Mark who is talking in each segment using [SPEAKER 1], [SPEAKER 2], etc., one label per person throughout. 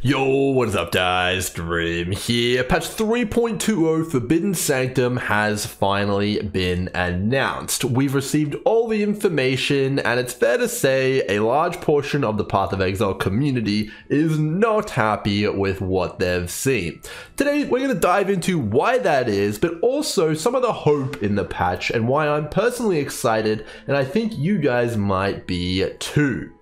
[SPEAKER 1] Yo, what is up guys? Grimro here. Patch 3.20 Forbidden Sanctum has finally been announced. We've received all the information and it's fair to say a large portion of the Path of Exile community is not happy with what they've seen. Today we're going to dive into why that is, but also some of the hope in the patch and why I'm personally excited and I think you guys might be too.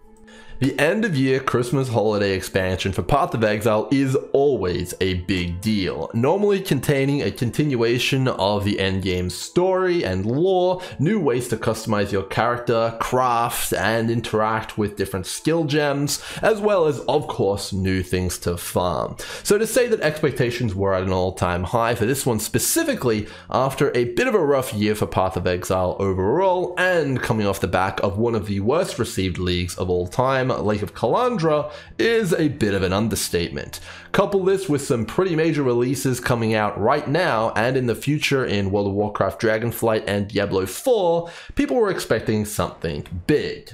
[SPEAKER 1] The end of year Christmas holiday expansion for Path of Exile is always a big deal, normally containing a continuation of the endgame story and lore, new ways to customize your character, craft, and interact with different skill gems, as well as, of course, new things to farm. So to say that expectations were at an all-time high for this one specifically, after a bit of a rough year for Path of Exile overall, and coming off the back of one of the worst received leagues of all time, time, Lake of Kalandra, is a bit of an understatement. Couple this with some pretty major releases coming out right now and in the future in World of Warcraft Dragonflight and Diablo 4, people were expecting something big.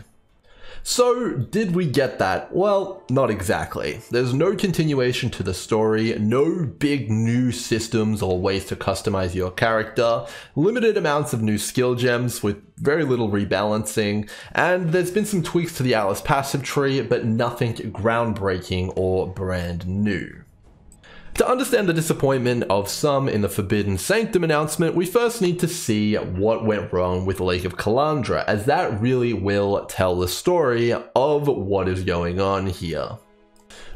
[SPEAKER 1] So, did we get that? Well, not exactly. There's no continuation to the story, no big new systems or ways to customize your character, limited amounts of new skill gems with very little rebalancing, and there's been some tweaks to the Atlas passive tree, but nothing groundbreaking or brand new. To understand the disappointment of some in the Forbidden Sanctum announcement, we first need to see what went wrong with Lake of Kalandra, as that really will tell the story of what is going on here.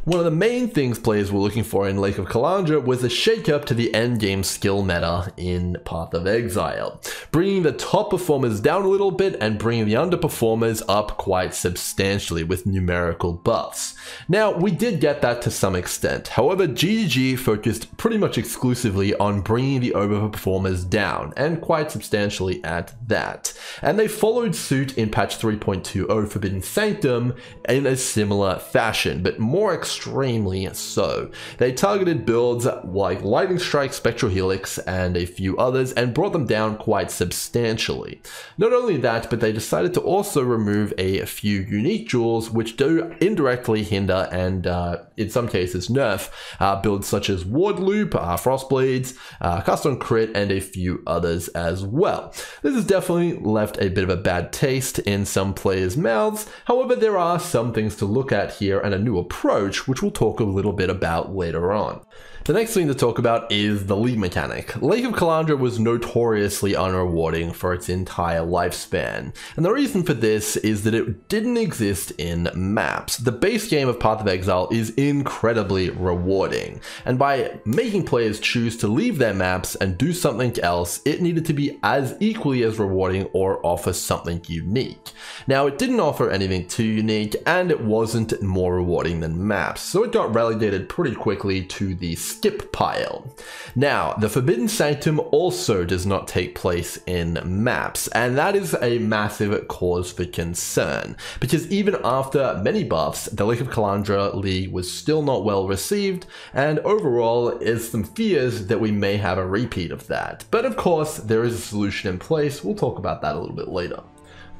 [SPEAKER 1] One of the main things players were looking for in Lake of Kalandra was a shakeup to the endgame skill meta in Path of Exile, bringing the top performers down a little bit and bringing the underperformers up quite substantially with numerical buffs. Now, we did get that to some extent, however GGG focused pretty much exclusively on bringing the overperformers down, and quite substantially at that. And they followed suit in patch 3.20 Forbidden Sanctum in a similar fashion, but more extremely so. They targeted builds like Lightning Strike, Spectral Helix, and a few others, and brought them down quite substantially. Not only that, but they decided to also remove a few unique jewels, which do indirectly hinder and, uh, in some cases, nerf uh, builds such as Ward Loop, uh, Frostblades, uh, Custom Crit, and a few others as well. This has definitely left a bit of a bad taste in some players' mouths. However, there are some things to look at here and a new approach which we'll talk a little bit about later on. The next thing to talk about is the league mechanic. Lake of Kalandra was notoriously unrewarding for its entire lifespan, and the reason for this is that it didn't exist in maps. The base game of Path of Exile is incredibly rewarding, and by making players choose to leave their maps and do something else, it needed to be as equally as rewarding or offer something unique. Now, it didn't offer anything too unique, and it wasn't more rewarding than maps, so it got relegated pretty quickly to the skip pile. Now, the Forbidden Sanctum also does not take place in maps, and that is a massive cause for concern, because even after many buffs, the Lake of Kalandra League was still not well received, and overall is some fears that we may have a repeat of that. But of course, there is a solution in place, we'll talk about that a little bit later.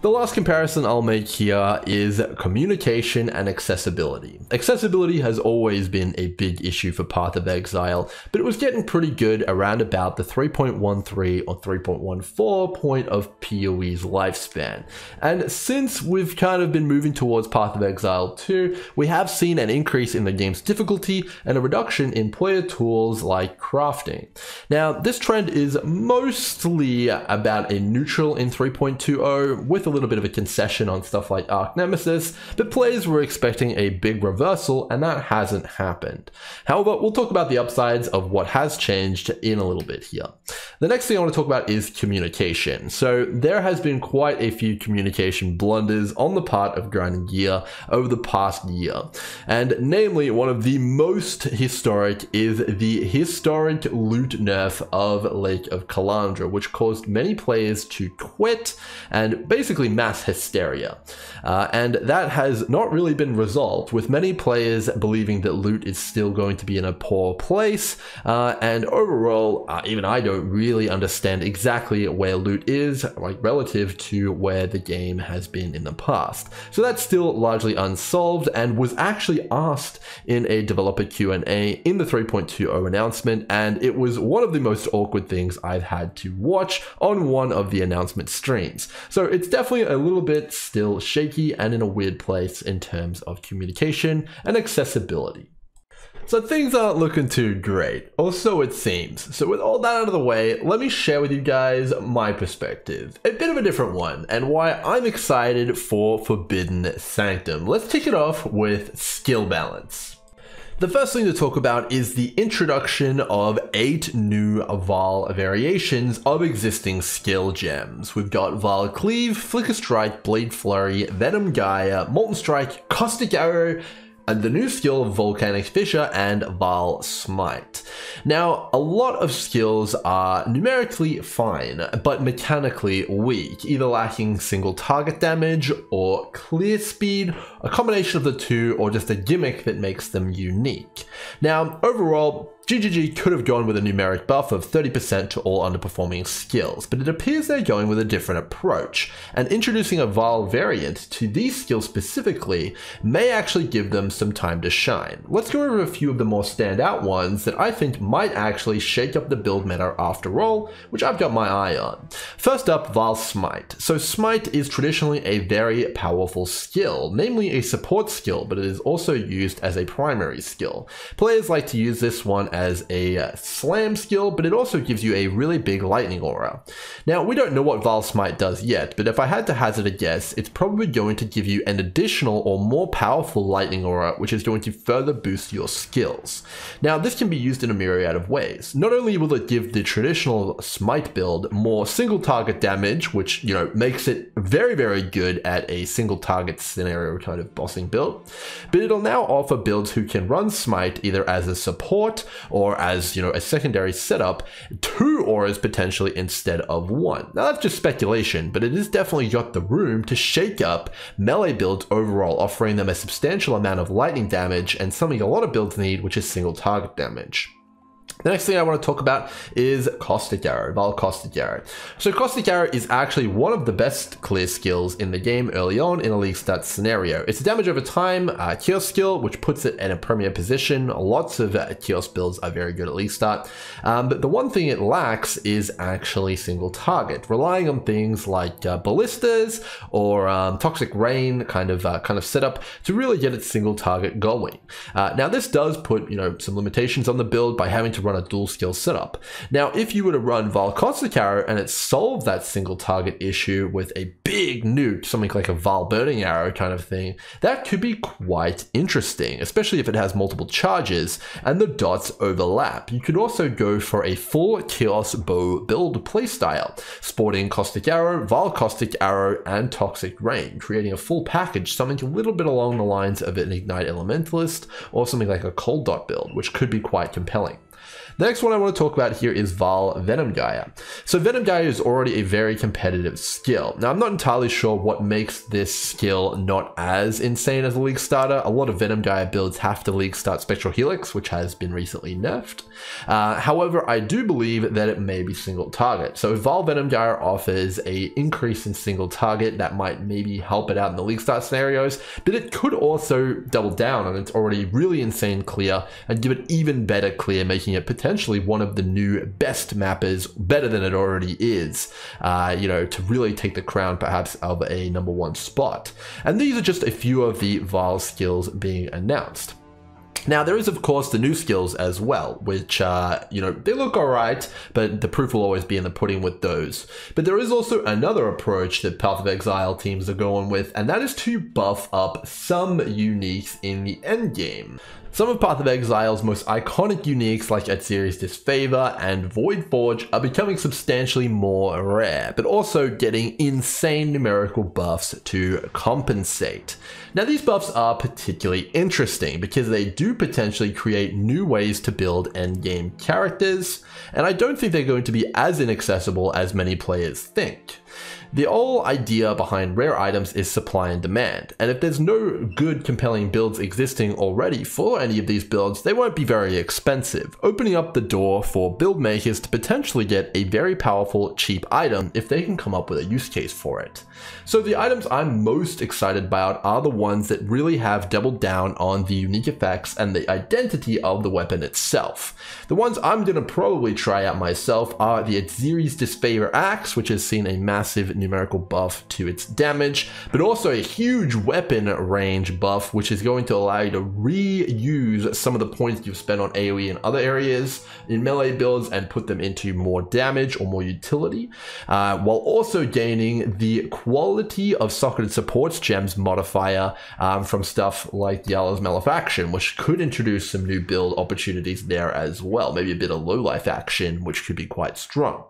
[SPEAKER 1] The last comparison I'll make here is communication and accessibility. Accessibility has always been a big issue for Path of Exile, but it was getting pretty good around about the 3.13 or 3.14 point of PoE's lifespan. And since we've kind of been moving towards Path of Exile 2, we have seen an increase in the game's difficulty and a reduction in player tools like crafting. Now, this trend is mostly about a neutral in 3.20 with a little bit of a concession on stuff like Archnemesis, but players were expecting a big reversal and that hasn't happened. However, we'll talk about the upsides of what has changed in a little bit here. The next thing I want to talk about is communication. So there has been quite a few communication blunders on the part of Grinding Gear over the past year. And namely, one of the most historic is the historic loot nerf of Lake of Kalandra, which caused many players to quit and basically basically mass hysteria. Uh, and that has not really been resolved, with many players believing that loot is still going to be in a poor place. Uh, and overall, uh, even I don't really understand exactly where loot is, like relative to where the game has been in the past. So that's still largely unsolved and was actually asked in a developer Q&A in the 3.20 announcement, and it was one of the most awkward things I've had to watch on one of the announcement streams. So it's definitely a little bit still shaky and in a weird place in terms of communication and accessibility. So things aren't looking too great, or so it seems. So with all that out of the way, let me share with you guys my perspective. A bit of a different one, and why I'm excited for Forbidden Sanctum. Let's kick it off with skill balance. The first thing to talk about is the introduction of eight new Vaal variations of existing skill gems. We've got Vaal Cleave, Flicker Strike, Blade Flurry, Venom Gyre, Molten Strike, Caustic Arrow, the new skill Volcanic Fissure and Vaal Smite. Now, a lot of skills are numerically fine, but mechanically weak, either lacking single target damage or clear speed, a combination of the two, or just a gimmick that makes them unique. Now, overall, GGG could have gone with a numeric buff of 30% to all underperforming skills, but it appears they're going with a different approach, and introducing a Vaal variant to these skills specifically may actually give them some time to shine. Let's go over a few of the more standout ones that I think might actually shake up the build meta after all, which I've got my eye on. First up, Vaal Smite. So Smite is traditionally a very powerful skill, namely a support skill, but it is also used as a primary skill. Players like to use this one as a uh, slam skill, but it also gives you a really big lightning aura. Now, we don't know what Vaal Smite does yet, but if I had to hazard a guess, it's probably going to give you an additional or more powerful lightning aura, which is going to further boost your skills. Now, this can be used in a myriad of ways. Not only will it give the traditional Smite build more single target damage, which, you know, makes it very, very good at a single target scenario kind of bossing build, but it'll now offer builds who can run Smite either as a support or as, you know, a secondary setup, two auras potentially instead of one. Now that's just speculation, but it has definitely got the room to shake up melee builds overall, offering them a substantial amount of lightning damage and something a lot of builds need, which is single target damage. The next thing I want to talk about is Caustic Arrow, Vaal Caustic Arrow. So Caustic Arrow is actually one of the best clear skills in the game early on in a league start scenario. It's a damage over time uh, kiosk skill, which puts it in a premier position. Lots of uh, builds are very good at league start. Um, but the one thing it lacks is actually single target, relying on things like uh, ballistas or um, toxic rain kind of uh, kind of setup to really get its single target going. Uh, now this does put you know some limitations on the build by having to run a dual skill setup. Now, if you were to run Vaal Caustic Arrow and it solved that single target issue with a big nuke, something like a Vaal Burning Arrow kind of thing, that could be quite interesting, especially if it has multiple charges and the dots overlap. You could also go for a full Chaos Bow build playstyle, sporting Caustic Arrow, Vaal Caustic Arrow, and Toxic Rain, creating a full package, something a little bit along the lines of an Ignite Elementalist or something like a Cold Dot build, which could be quite compelling. The next one I want to talk about here is Vaal Venom Gyre. So Venom Gyre is already a very competitive skill. Now I'm not entirely sure what makes this skill not as insane as a League starter. A lot of Venom Gyre builds have to League start Spectral Helix, which has been recently nerfed. Uh, however, I do believe that it may be single target. So Vaal Venom Gyre offers a increase in single target that might maybe help it out in the League start scenarios, but it could also double down on its already really insane clear and give it even better clear, making it potentially one of the new best mappers, better than it already is, uh, you know, to really take the crown perhaps of a number one spot. And these are just a few of the Vaal skills being announced. Now, there is, of course, the new skills as well, which, uh, you know, they look alright, but the proof will always be in the pudding with those. But there is also another approach that Path of Exile teams are going with, and that is to buff up some uniques in the endgame. Some of Path of Exile's most iconic uniques like Atziri's Disfavor and Voidforge are becoming substantially more rare, but also getting insane numerical buffs to compensate. Now these buffs are particularly interesting because they do potentially create new ways to build endgame characters, and I don't think they're going to be as inaccessible as many players think. The whole idea behind rare items is supply and demand, and if there's no good compelling builds existing already for any of these builds, they won't be very expensive, opening up the door for build makers to potentially get a very powerful, cheap item if they can come up with a use case for it. So the items I'm most excited about are the ones that really have doubled down on the unique effects and the identity of the weapon itself. The ones I'm going to probably try out myself are the Atziri's Disfavor Axe, which has seen a massive numerical buff to its damage, but also a huge weapon range buff, which is going to allow you to reuse some of the points you've spent on AoE in other areas in melee builds and put them into more damage or more utility, uh, while also gaining the quality of socketed supports gems modifier um, from stuff like Yala's Malefaction, which could introduce some new build opportunities there as well. Maybe a bit of low life action, which could be quite strong.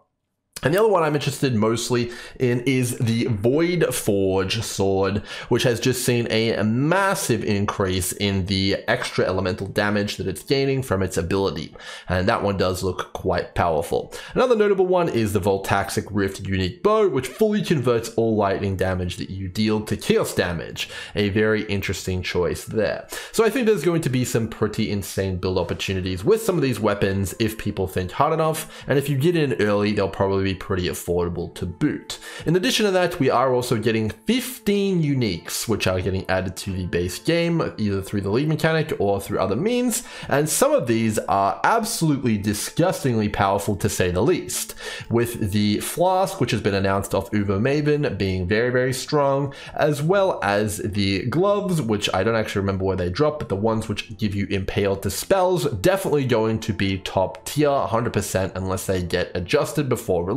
[SPEAKER 1] And the other one I'm interested mostly in is the Voidforge sword, which has just seen a massive increase in the extra elemental damage that it's gaining from its ability. And that one does look quite powerful. Another notable one is the Voltaxic Rift unique bow, which fully converts all lightning damage that you deal to chaos damage. A very interesting choice there. So I think there's going to be some pretty insane build opportunities with some of these weapons if people think hard enough. And if you get in early, they'll probably be pretty affordable to boot. In addition to that, we are also getting 15 uniques, which are getting added to the base game, either through the league mechanic or through other means, and some of these are absolutely disgustingly powerful to say the least, with the Flask, which has been announced off Uber Maven, being very, very strong, as well as the gloves, which I don't actually remember where they drop, but the ones which give you impale to spells, definitely going to be top tier 100% unless they get adjusted before release.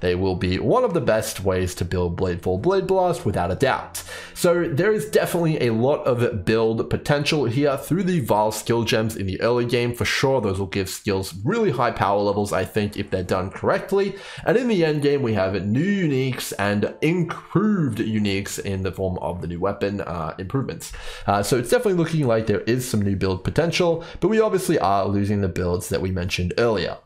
[SPEAKER 1] They will be one of the best ways to build Bladefall Blade Blast without a doubt. So there is definitely a lot of build potential here through the Vaal skill gems in the early game. For sure, those will give skills really high power levels, I think, if they're done correctly. And in the end game, we have new uniques and improved uniques in the form of the new weapon uh, improvements. Uh, so it's definitely looking like there is some new build potential, but we obviously are losing the builds that we mentioned earlier.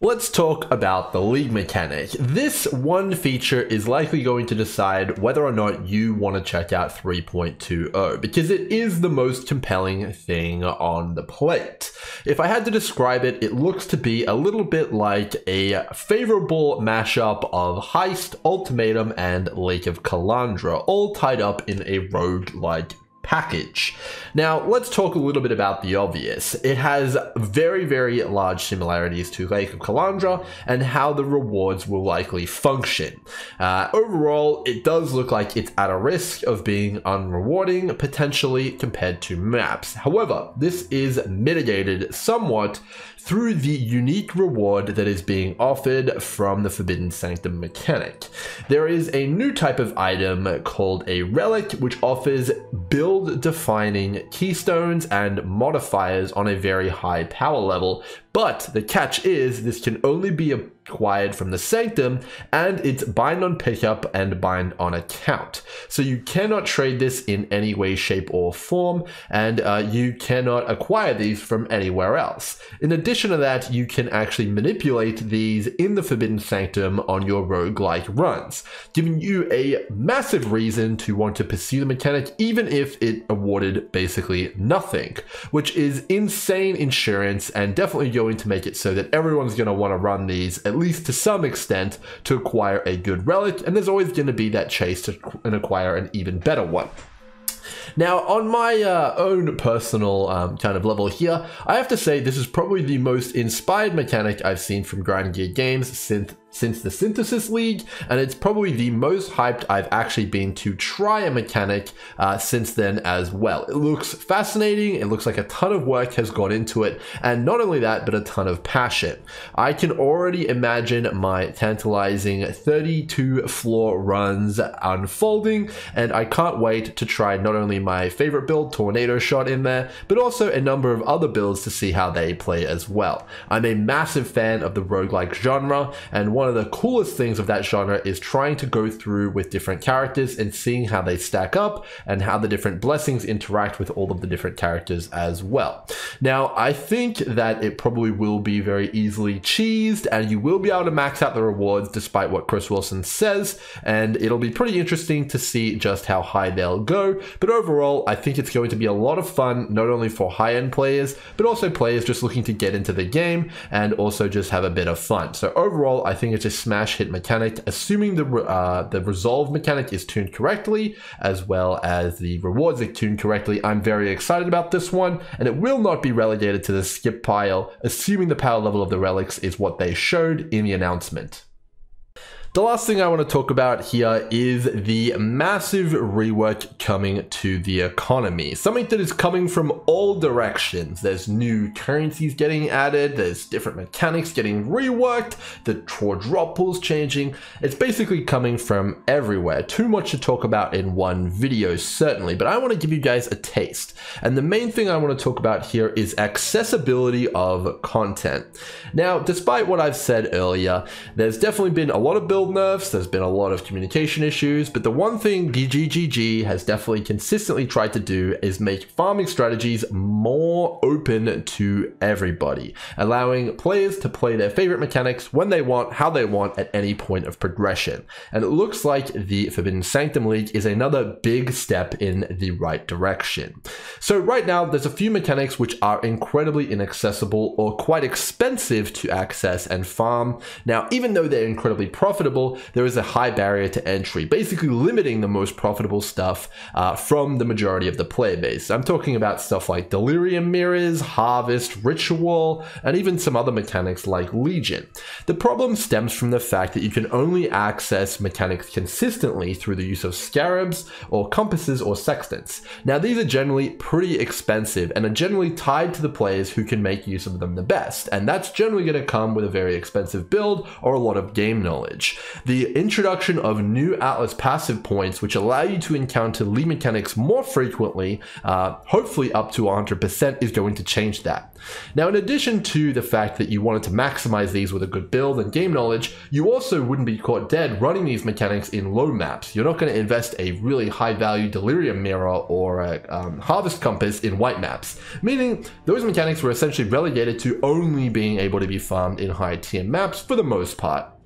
[SPEAKER 1] Let's talk about the league mechanic. This one feature is likely going to decide whether or not you want to check out 3.20 because it is the most compelling thing on the plate. If I had to describe it, it looks to be a little bit like a favorable mashup of Heist, Ultimatum, and Lake of Kalandra, all tied up in a rogue-like package. Now, let's talk a little bit about the obvious. It has very, very large similarities to Lake of Kalandra and how the rewards will likely function. Uh, overall, it does look like it's at a risk of being unrewarding, potentially compared to maps. However, this is mitigated somewhat through the unique reward that is being offered from the Forbidden Sanctum mechanic. There is a new type of item called a relic, which offers build defining keystones and modifiers on a very high power level, but the catch is this can only be acquired from the Sanctum and it's bind on pickup and bind on account. So you cannot trade this in any way, shape, or form, and uh, you cannot acquire these from anywhere else. In addition to that, you can actually manipulate these in the Forbidden Sanctum on your rogue-like runs, giving you a massive reason to want to pursue the mechanic, even if it awarded basically nothing, which is insane insurance and definitely going to make it so that everyone's going to want to run these, at least to some extent, to acquire a good relic, and there's always going to be that chase to and acquire an even better one. Now, on my uh, own personal um, kind of level here, I have to say this is probably the most inspired mechanic I've seen from Grind Gear Games since since the Synthesis League, and it's probably the most hyped I've actually been to try a mechanic uh, since then as well. It looks fascinating, it looks like a ton of work has gone into it, and not only that, but a ton of passion. I can already imagine my tantalizing 32 floor runs unfolding, and I can't wait to try not only my favorite build, Tornado Shot, in there, but also a number of other builds to see how they play as well. I'm a massive fan of the roguelike genre, and one of the coolest things of that genre is trying to go through with different characters and seeing how they stack up and how the different blessings interact with all of the different characters as well. Now, I think that it probably will be very easily cheesed and you will be able to max out the rewards despite what Chris Wilson says. And it'll be pretty interesting to see just how high they'll go. But overall, I think it's going to be a lot of fun, not only for high end players, but also players just looking to get into the game and also just have a bit of fun. So overall, I think it's a smash hit mechanic, assuming the, uh, the resolve mechanic is tuned correctly, as well as the rewards are tuned correctly. I'm very excited about this one, and it will not be relegated to the skip pile, assuming the power level of the relics is what they showed in the announcement. The last thing I want to talk about here is the massive rework coming to the economy. Something that is coming from all directions. There's new currencies getting added, there's different mechanics getting reworked, the pools changing. It's basically coming from everywhere. Too much to talk about in one video, certainly, but I want to give you guys a taste. And the main thing I want to talk about here is accessibility of content. Now, despite what I've said earlier, there's definitely been a lot of build build nerfs, there's been a lot of communication issues, but the one thing DGGG has definitely consistently tried to do is make farming strategies more open to everybody, allowing players to play their favorite mechanics when they want, how they want, at any point of progression. And it looks like the Forbidden Sanctum League is another big step in the right direction. So right now, there's a few mechanics which are incredibly inaccessible or quite expensive to access and farm. Now, even though they're incredibly profitable, profitable, there is a high barrier to entry, basically limiting the most profitable stuff uh, from the majority of the player base. I'm talking about stuff like Delirium Mirrors, Harvest, Ritual, and even some other mechanics like Legion. The problem stems from the fact that you can only access mechanics consistently through the use of scarabs or compasses or sextants. Now these are generally pretty expensive and are generally tied to the players who can make use of them the best, and that's generally going to come with a very expensive build or a lot of game knowledge. The introduction of new Atlas passive points, which allow you to encounter league mechanics more frequently, uh, hopefully up to 100%, is going to change that. Now, in addition to the fact that you wanted to maximize these with a good build and game knowledge, you also wouldn't be caught dead running these mechanics in low maps. You're not going to invest a really high value Delirium Mirror or a um, Harvest Compass in white maps, meaning those mechanics were essentially relegated to only being able to be farmed in high tier maps for the most part.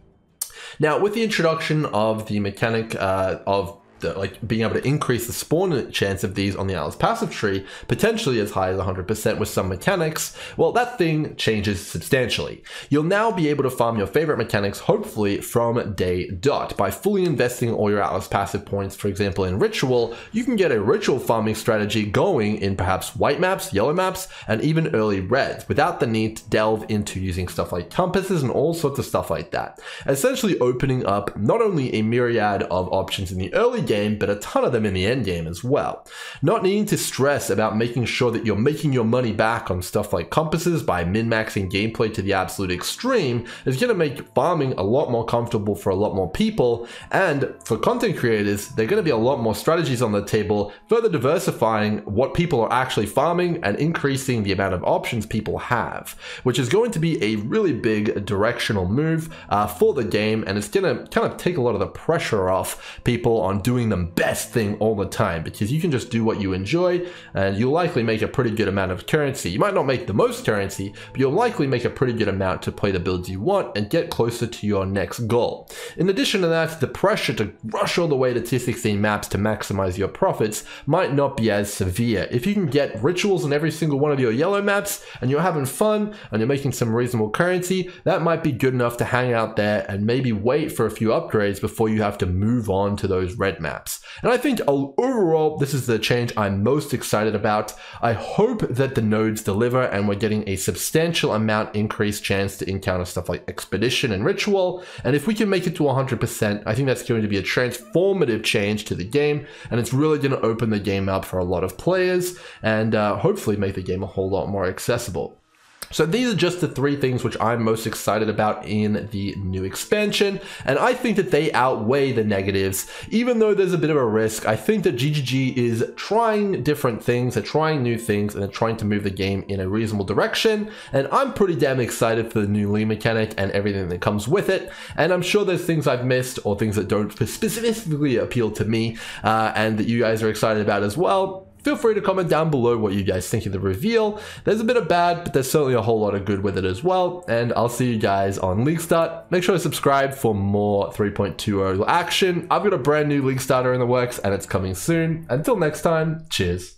[SPEAKER 1] Now, with the introduction of the mechanic uh, of the, like being able to increase the spawn chance of these on the Atlas passive tree, potentially as high as 100% with some mechanics, well, that thing changes substantially. You'll now be able to farm your favorite mechanics, hopefully from day dot. By fully investing all your Atlas passive points, for example, in Ritual, you can get a Ritual farming strategy going in perhaps white maps, yellow maps, and even early reds, without the need to delve into using stuff like compasses and all sorts of stuff like that. Essentially opening up not only a myriad of options in the early game, game, but a ton of them in the end game as well. Not needing to stress about making sure that you're making your money back on stuff like compasses by min-maxing gameplay to the absolute extreme is going to make farming a lot more comfortable for a lot more people, and for content creators, there are going to be a lot more strategies on the table, further diversifying what people are actually farming and increasing the amount of options people have, which is going to be a really big directional move uh, for the game, and it's going to kind of take a lot of the pressure off people on doing doing the best thing all the time because you can just do what you enjoy and you'll likely make a pretty good amount of currency. You might not make the most currency, but you'll likely make a pretty good amount to play the builds you want and get closer to your next goal. In addition to that, the pressure to rush all the way to tier 16 maps to maximize your profits might not be as severe. If you can get rituals on every single one of your yellow maps and you're having fun and you're making some reasonable currency, that might be good enough to hang out there and maybe wait for a few upgrades before you have to move on to those red maps. And I think overall, this is the change I'm most excited about. I hope that the nodes deliver and we're getting a substantial amount increased chance to encounter stuff like Expedition and Ritual. And if we can make it to 100%, I think that's going to be a transformative change to the game. And it's really going to open the game up for a lot of players and uh, hopefully make the game a whole lot more accessible. So these are just the three things which I'm most excited about in the new expansion, and I think that they outweigh the negatives. Even though there's a bit of a risk, I think that GGG is trying different things, they're trying new things, and they're trying to move the game in a reasonable direction, and I'm pretty damn excited for the new league mechanic and everything that comes with it, and I'm sure there's things I've missed or things that don't specifically appeal to me, uh, and that you guys are excited about as well feel free to comment down below what you guys think of the reveal. There's a bit of bad, but there's certainly a whole lot of good with it as well. And I'll see you guys on League Start. Make sure to subscribe for more 3.20 action. I've got a brand new League Starter in the works and it's coming soon. Until next time, cheers.